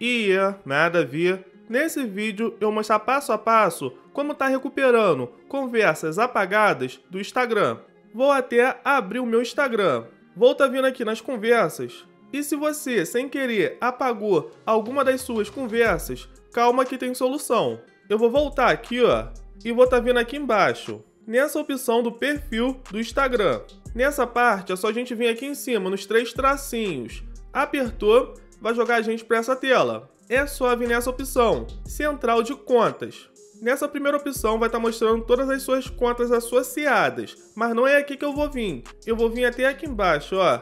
É, nada a ver. Nesse vídeo eu mostrar passo a passo como tá recuperando conversas apagadas do Instagram. Vou até abrir o meu Instagram. Vou tá vindo aqui nas conversas. E se você, sem querer, apagou alguma das suas conversas, calma que tem solução. Eu vou voltar aqui, ó, e vou tá vindo aqui embaixo, nessa opção do perfil do Instagram. Nessa parte é só a gente vir aqui em cima, nos três tracinhos. Apertou, vai jogar a gente para essa tela. É só vir nessa opção, Central de Contas. Nessa primeira opção vai estar tá mostrando todas as suas contas associadas, mas não é aqui que eu vou vir. Eu vou vir até aqui embaixo, ó.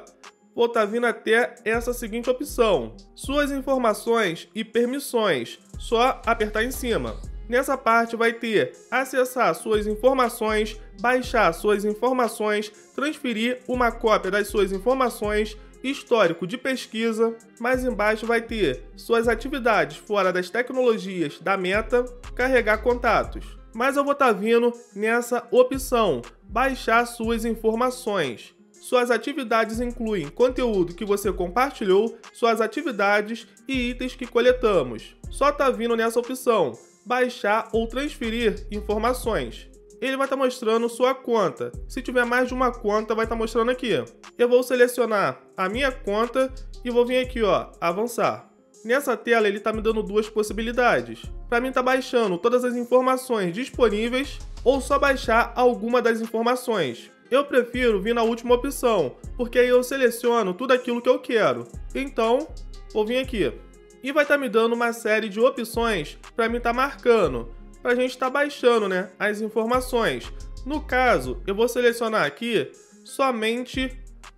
Vou estar tá vindo até essa seguinte opção, Suas informações e permissões. Só apertar em cima. Nessa parte vai ter acessar suas informações, baixar suas informações, transferir uma cópia das suas informações, histórico de pesquisa. Mais embaixo vai ter suas atividades fora das tecnologias da Meta, carregar contatos. Mas eu vou estar tá vindo nessa opção, baixar suas informações. Suas atividades incluem conteúdo que você compartilhou, suas atividades e itens que coletamos. Só tá vindo nessa opção baixar ou transferir informações. Ele vai estar tá mostrando sua conta. Se tiver mais de uma conta, vai estar tá mostrando aqui. Eu vou selecionar a minha conta e vou vir aqui, ó, avançar. Nessa tela ele está me dando duas possibilidades. Para mim tá baixando todas as informações disponíveis ou só baixar alguma das informações. Eu prefiro vir na última opção, porque aí eu seleciono tudo aquilo que eu quero. Então, vou vir aqui e vai estar tá me dando uma série de opções para mim estar tá marcando, para a gente estar tá baixando né, as informações. No caso, eu vou selecionar aqui somente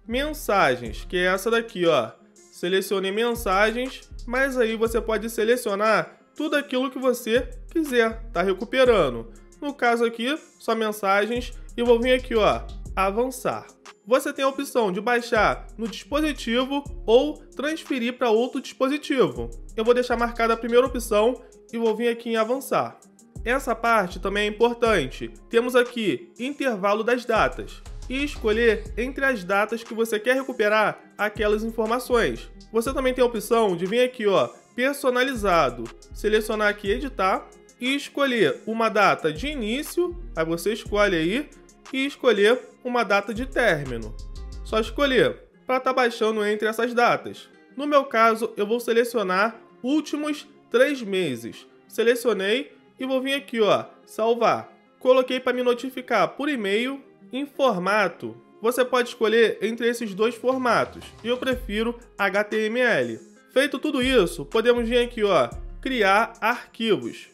mensagens, que é essa daqui, ó. Selecione mensagens, mas aí você pode selecionar tudo aquilo que você quiser, tá recuperando. No caso aqui, só mensagens e vou vir aqui, ó, avançar você tem a opção de baixar no dispositivo ou transferir para outro dispositivo. Eu vou deixar marcada a primeira opção e vou vir aqui em avançar. Essa parte também é importante. Temos aqui intervalo das datas e escolher entre as datas que você quer recuperar aquelas informações. Você também tem a opção de vir aqui, ó, personalizado, selecionar aqui editar e escolher uma data de início, aí você escolhe aí e escolher uma data de término. Só escolher para estar tá baixando entre essas datas. No meu caso, eu vou selecionar últimos três meses. Selecionei e vou vir aqui, ó, salvar. Coloquei para me notificar por e-mail em formato. Você pode escolher entre esses dois formatos e eu prefiro HTML. Feito tudo isso, podemos vir aqui, ó, criar arquivos.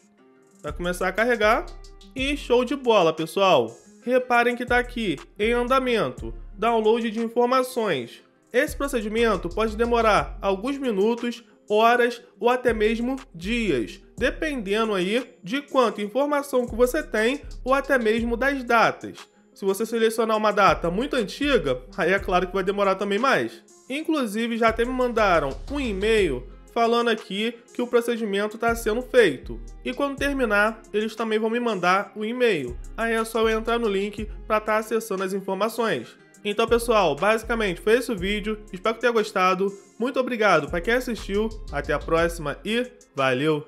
Vai começar a carregar e show de bola, pessoal. Reparem que está aqui, em andamento, download de informações. Esse procedimento pode demorar alguns minutos, horas ou até mesmo dias, dependendo aí de quanta informação que você tem ou até mesmo das datas. Se você selecionar uma data muito antiga, aí é claro que vai demorar também mais. Inclusive já até me mandaram um e-mail falando aqui que o procedimento está sendo feito. E quando terminar, eles também vão me mandar o e-mail. Aí é só eu entrar no link para estar tá acessando as informações. Então, pessoal, basicamente foi esse o vídeo. Espero que tenha gostado. Muito obrigado para quem assistiu. Até a próxima e valeu!